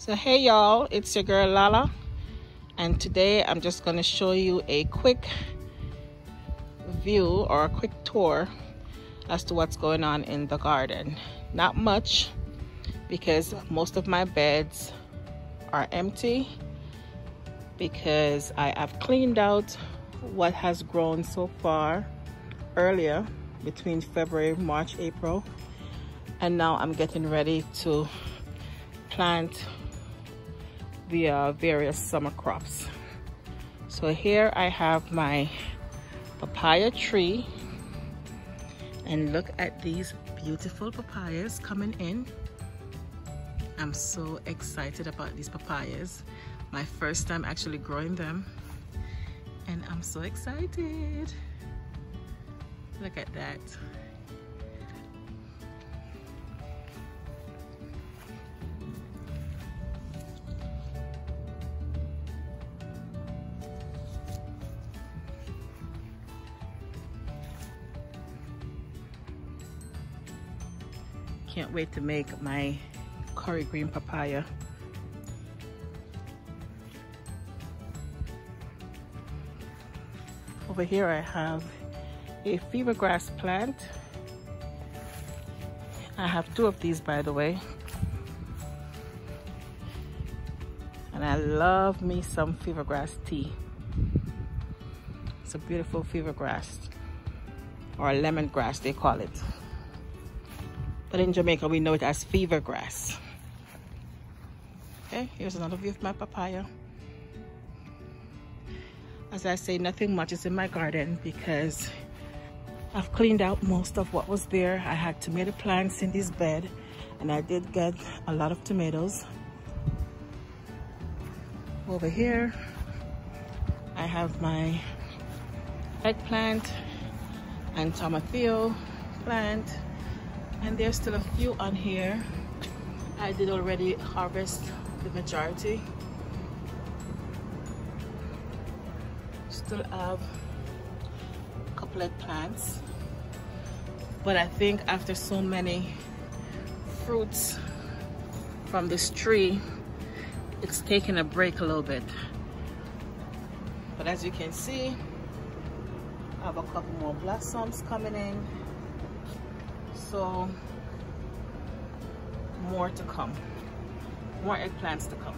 So hey y'all, it's your girl Lala. And today I'm just going to show you a quick view or a quick tour as to what's going on in the garden. Not much because most of my beds are empty because I have cleaned out what has grown so far earlier between February, March, April. And now I'm getting ready to plant the uh, various summer crops. So here I have my papaya tree and look at these beautiful papayas coming in. I'm so excited about these papayas. My first time actually growing them and I'm so excited. Look at that. Can't wait to make my curry green papaya. Over here I have a fever grass plant. I have two of these by the way. And I love me some fever grass tea. It's a beautiful fever grass or lemongrass they call it. But in Jamaica, we know it as fever grass. Okay, here's another view of my papaya. As I say, nothing much is in my garden because I've cleaned out most of what was there. I had tomato plants in this bed and I did get a lot of tomatoes. Over here, I have my eggplant and tomatillo plant and there's still a few on here. I did already harvest the majority. Still have a couple of plants. But I think after so many fruits from this tree it's taking a break a little bit. But as you can see I have a couple more blossoms coming in so more to come. More eggplants to come.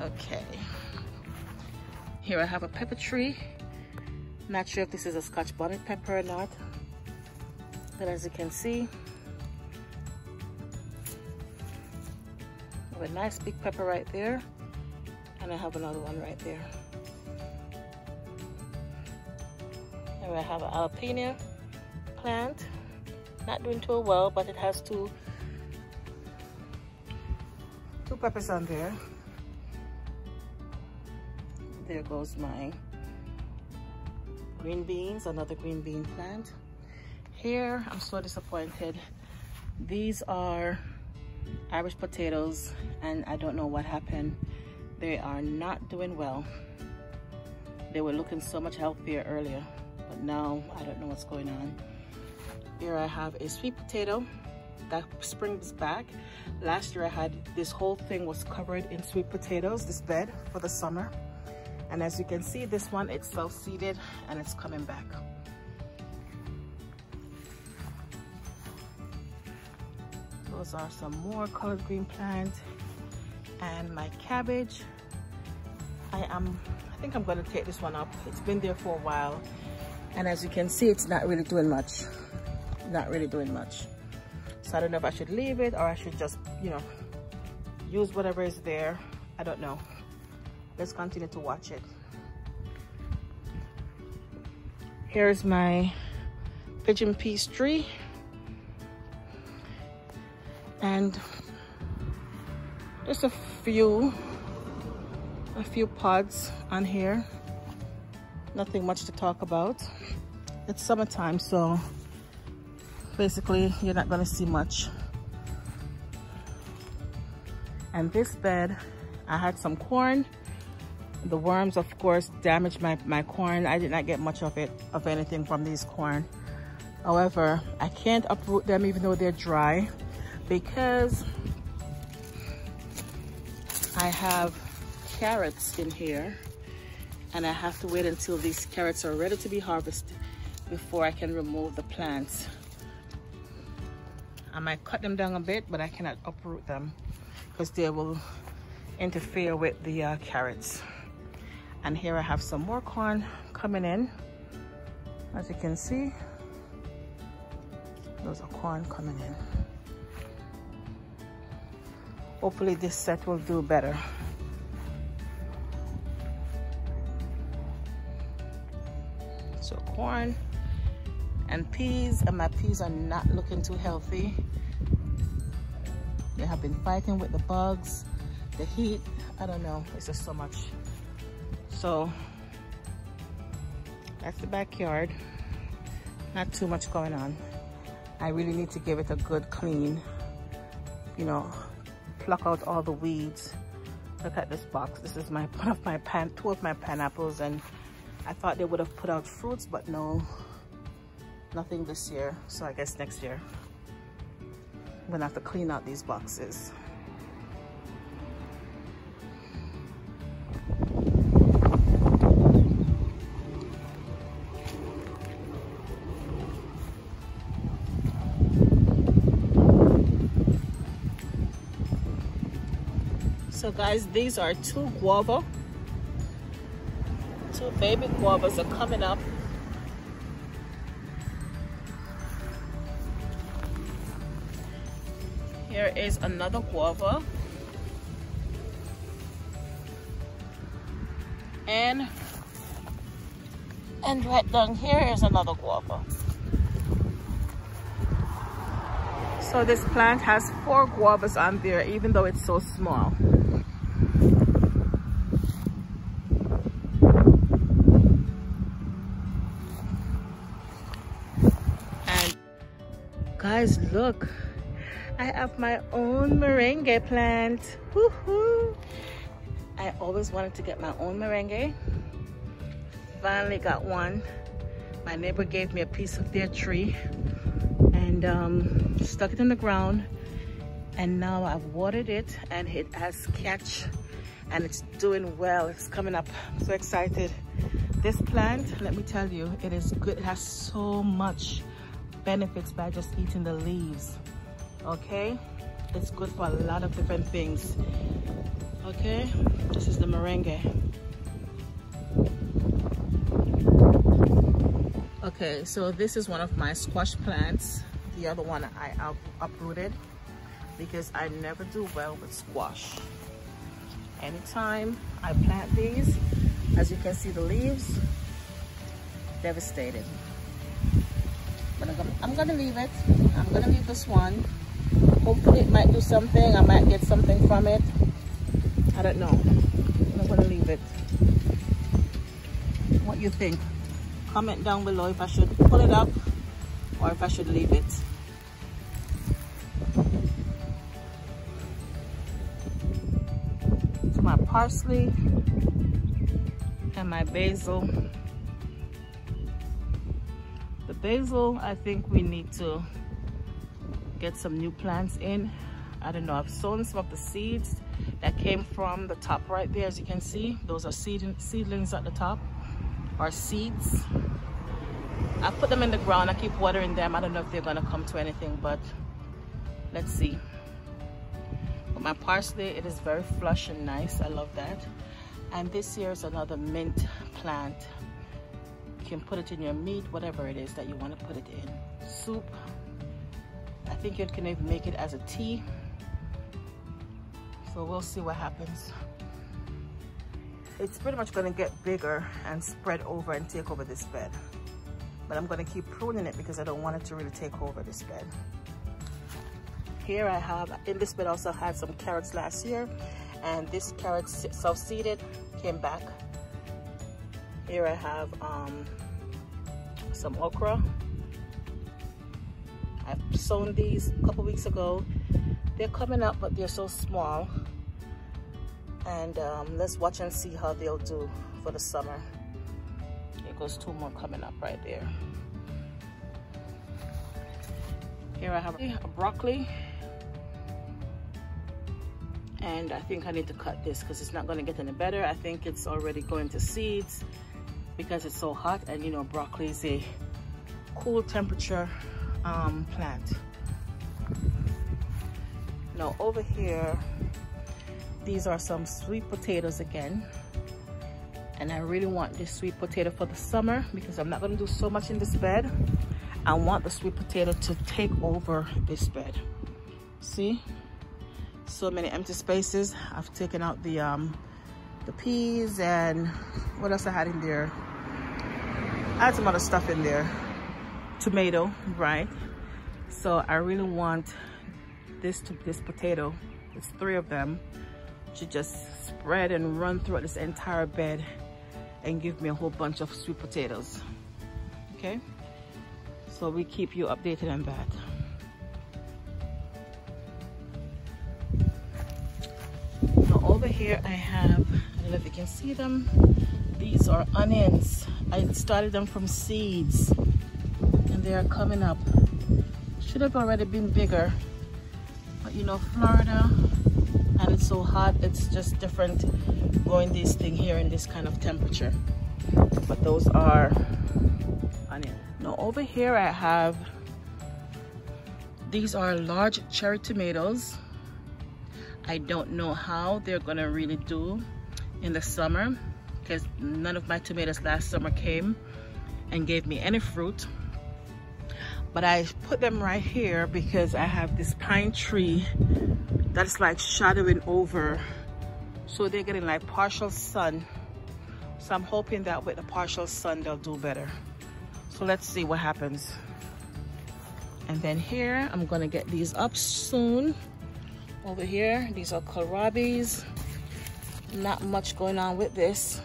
Okay. Here I have a pepper tree. Not sure if this is a scotch bonnet pepper or not but as you can see I have a nice big pepper right there and I have another one right there Here I have an jalapeno plant. Not doing too well, but it has two, two peppers on there. There goes my green beans, another green bean plant. Here, I'm so disappointed. These are Irish potatoes and I don't know what happened. They are not doing well. They were looking so much healthier earlier now I don't know what's going on. Here I have a sweet potato that springs back. Last year I had this whole thing was covered in sweet potatoes, this bed for the summer. And as you can see, this one, it's self-seeded and it's coming back. Those are some more collard green plants and my cabbage. I am, I think I'm gonna take this one up. It's been there for a while and as you can see it's not really doing much. Not really doing much. So I don't know if I should leave it or I should just you know use whatever is there. I don't know. Let's continue to watch it. Here's my pigeon peas tree. And just a few a few pods on here nothing much to talk about. It's summertime so basically you're not going to see much. And this bed I had some corn. The worms of course damaged my, my corn. I did not get much of it of anything from these corn. However, I can't uproot them even though they're dry because I have carrots in here and I have to wait until these carrots are ready to be harvested before I can remove the plants. I might cut them down a bit, but I cannot uproot them because they will interfere with the uh, carrots. And here I have some more corn coming in. As you can see, those are corn coming in. Hopefully this set will do better. Corn and peas, and my peas are not looking too healthy. They have been fighting with the bugs, the heat, I don't know, it's just so much. So that's the backyard. Not too much going on. I really need to give it a good clean, you know, pluck out all the weeds. Look at this box. This is my one of my pan, two of my pineapples, and I thought they would have put out fruits, but no, nothing this year. So I guess next year I'm gonna have to clean out these boxes. So guys, these are two guava. Two baby guavas are coming up. Here is another guava. And and right down here is another guava. So this plant has four guavas on there even though it's so small. Guys look. I have my own moringa plant. Woohoo! i always wanted to get my own moringa finally got one. My neighbor gave me a piece of their tree and um, stuck it in the ground. And now I've watered it and it has catch and it's doing well. It's coming up. I'm so excited. This plant let me tell you it is good. It has so much benefits by just eating the leaves okay? It's good for a lot of different things okay? This is the moringa okay so this is one of my squash plants. The other one I up uprooted because I never do well with squash. Anytime I plant these as you can see the leaves devastated but I'm gonna leave it. I'm gonna leave this one. Hopefully it might do something. I might get something from it. I don't know. I'm gonna leave it. What you think? Comment down below if I should pull it up or if I should leave it. My parsley and my basil basil. I think we need to get some new plants in. I don't know. I've sown some of the seeds that came from the top right there as you can see. Those are seed seedlings at the top or seeds. I put them in the ground. I keep watering them. I don't know if they're gonna come to anything but let's see. But my parsley it is very flush and nice. I love that. And this here is another mint plant can put it in your meat, whatever it is that you want to put it in. Soup. I think you can even make it as a tea. So we'll see what happens. It's pretty much going to get bigger and spread over and take over this bed. But I'm going to keep pruning it because I don't want it to really take over this bed. Here I have, in this bed also had some carrots last year. And this carrot self-seeded came back here I have um, some okra. I've sown these a couple weeks ago. They're coming up, but they're so small. And um, let's watch and see how they'll do for the summer. Here goes two more coming up right there. Here I have a broccoli. And I think I need to cut this because it's not going to get any better. I think it's already going to seeds because it's so hot. And you know, broccoli is a cool temperature um, plant. Now over here, these are some sweet potatoes again. And I really want this sweet potato for the summer because I'm not gonna do so much in this bed. I want the sweet potato to take over this bed. See? So many empty spaces. I've taken out the um, the peas and what else I had in there? Had some other stuff in there. Tomato, right? So I really want this to this potato, it's three of them, to just spread and run throughout this entire bed and give me a whole bunch of sweet potatoes. Okay? So we keep you updated on that. Now over here I have, I don't know if you can see them, these are onions. I started them from seeds and they are coming up. Should have already been bigger, but you know, Florida, and it's so hot, it's just different growing this thing here in this kind of temperature. But those are onion. Now over here I have, these are large cherry tomatoes. I don't know how they're gonna really do in the summer because none of my tomatoes last summer came and gave me any fruit. But I put them right here because I have this pine tree that's like shadowing over. So they're getting like partial sun. So I'm hoping that with the partial sun they'll do better. So let's see what happens. And then here I'm gonna get these up soon. Over here these are kohlrabis not much going on with this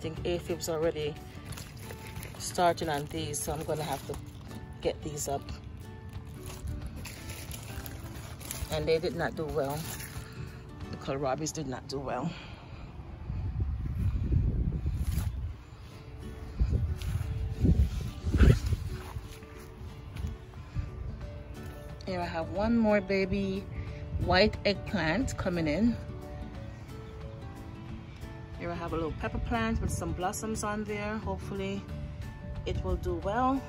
think aphid's already starting on these, so I'm gonna have to get these up. And they did not do well. The kohlrabis did not do well. Here I have one more baby white eggplant coming in. Have a little pepper plant with some blossoms on there. Hopefully it will do well.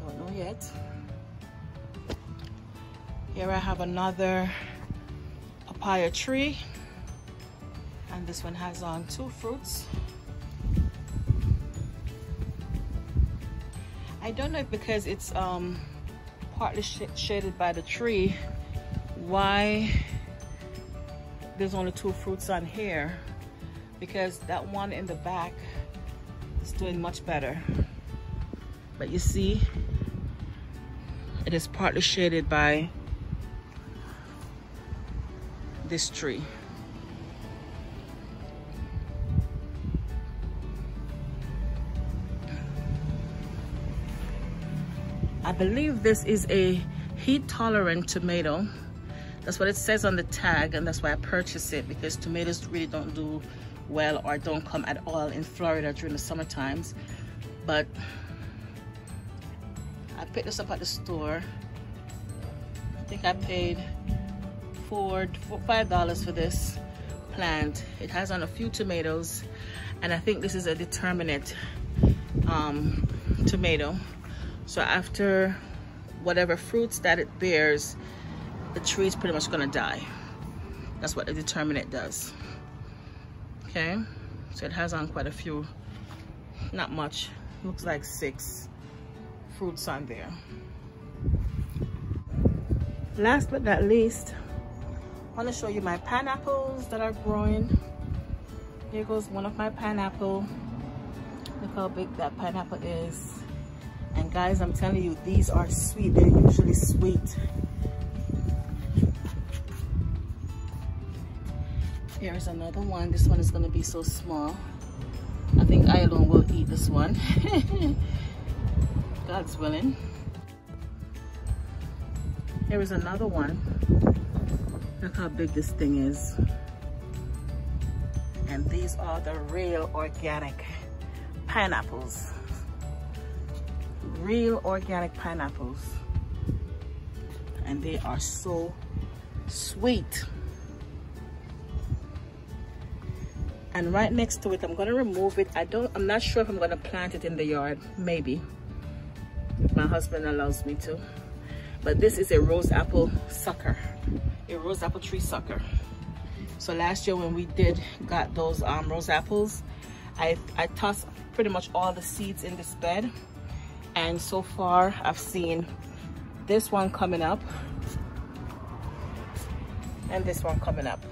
Don't know yet. Here I have another papaya tree. And this one has on two fruits. I don't know if because it's um, partly sh shaded by the tree, why there's only two fruits on here because that one in the back is doing much better. But you see, it is partly shaded by this tree. I believe this is a heat tolerant tomato that's what it says on the tag and that's why I purchased it because tomatoes really don't do well or don't come at all in Florida during the summer times. But I picked this up at the store. I think I paid four, four five dollars for this plant. It has on a few tomatoes and I think this is a determinate um, tomato. So after whatever fruits that it bears, the tree is pretty much gonna die. That's what the determinate does. Okay, so it has on quite a few, not much, looks like six fruits on there. Last but not least, I wanna show you my pineapples that are growing. Here goes one of my pineapple. Look how big that pineapple is. And guys, I'm telling you, these are sweet. They're usually sweet. Here's another one. This one is to be so small. I think I alone will eat this one. God's willing. Here is another one. Look how big this thing is. And these are the real organic pineapples. Real organic pineapples. And they are so sweet. And right next to it, I'm gonna remove it. I don't, I'm not sure if I'm gonna plant it in the yard, maybe. If my husband allows me to. But this is a rose apple sucker, a rose apple tree sucker. So last year when we did got those um, rose apples, I, I tossed pretty much all the seeds in this bed. And so far I've seen this one coming up and this one coming up.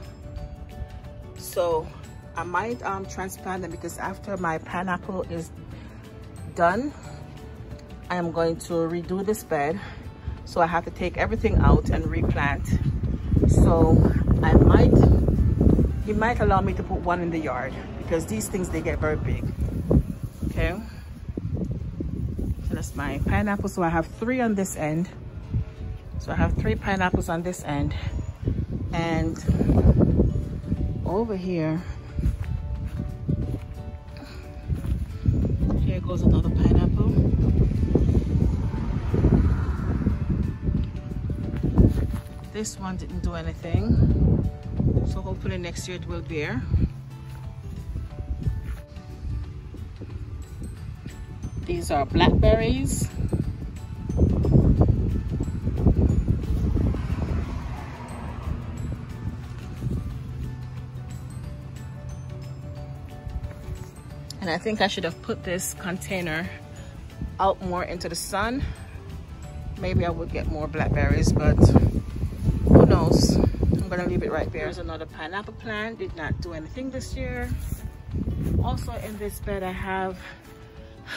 So I might um, transplant them because after my pineapple is done, I am going to redo this bed. So I have to take everything out and replant. So I might he might allow me to put one in the yard because these things they get very big. Okay? So that's my pineapple. So i have three on this end. So i have three pineapples on this end. And over here here this one didn't do anything. So hopefully next year it will bear these are blackberries. And I think I should have put this container out more into the sun. Maybe I would get more blackberries but gonna leave it right there. There's another pineapple plant. Did not do anything this year. Also in this bed I have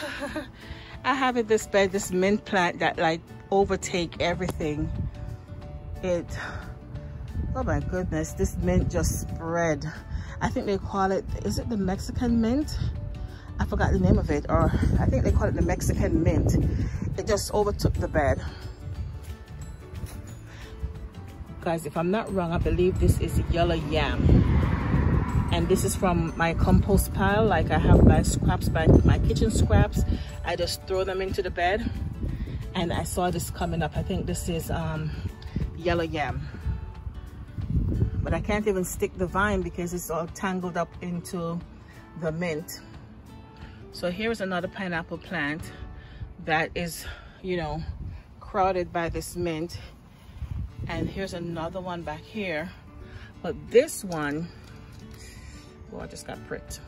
I have in this bed this mint plant that like overtake everything. It oh my goodness, this mint just spread. I think they call it is it the Mexican mint? I forgot the name of it or I think they call it the Mexican mint. It just overtook the bed guys if i'm not wrong i believe this is yellow yam. And this is from my compost pile. Like i have my scraps my, my kitchen scraps. I just throw them into the bed and i saw this coming up. I think this is um, yellow yam. But i can't even stick the vine because it's all tangled up into the mint. So here's another pineapple plant that is you know crowded by this mint and here's another one back here. But this one oh i just got pricked.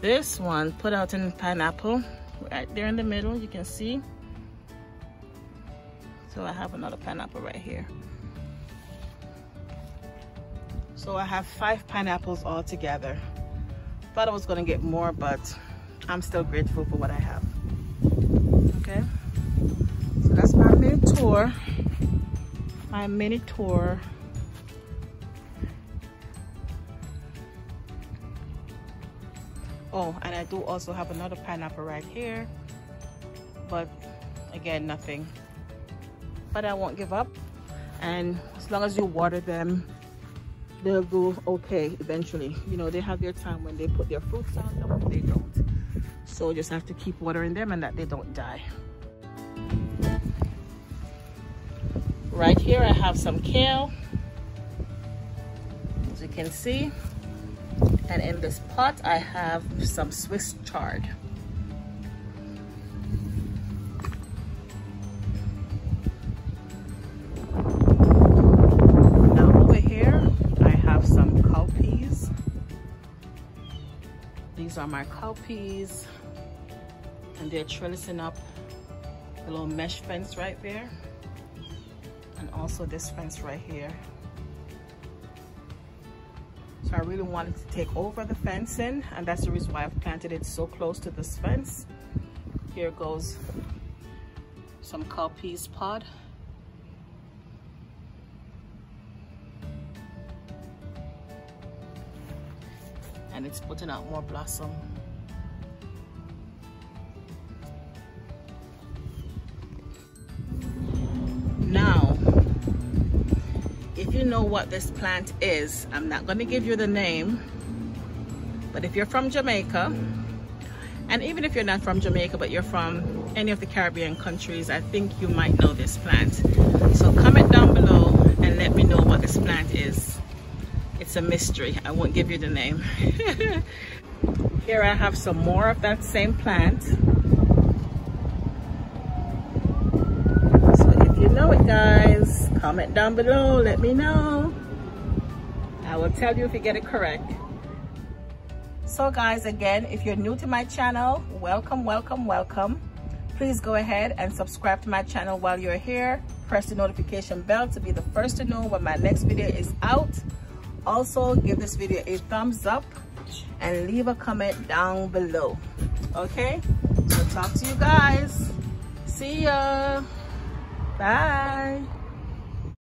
This one put out in pineapple right there in the middle you can see. So i have another pineapple right here. So i have five pineapples all together. Thought i was gonna get more but i'm still grateful for what i have. Okay? So that's my main tour my mini tour. Oh and I do also have another pineapple right here but again nothing. But I won't give up and as long as you water them they'll do okay eventually. You know they have their time when they put their fruits on and when they don't. So just have to keep watering them and that they don't die Right here I have some kale, as you can see. And in this pot I have some Swiss chard. Now over here I have some cowpeas. These are my cowpeas and they're trellising up a little mesh fence right there and also this fence right here. So I really wanted to take over the fencing and that's the reason why I've planted it so close to this fence. Here goes some cowpeas pod. And it's putting out more blossom know what this plant is, I'm not going to give you the name But if you're from Jamaica, and even if you're not from Jamaica, but you're from any of the Caribbean countries, I think you might know this plant. So comment down below and let me know what this plant is. It's a mystery. I won't give you the name. Here I have some more of that same plant. So if you know it guys, comment down below, let me know. I will tell you if you get it correct. So guys, again, if you're new to my channel, welcome, welcome, welcome. Please go ahead and subscribe to my channel while you're here. Press the notification bell to be the first to know when my next video is out. Also, give this video a thumbs up and leave a comment down below. Okay? So talk to you guys. See ya. Bye.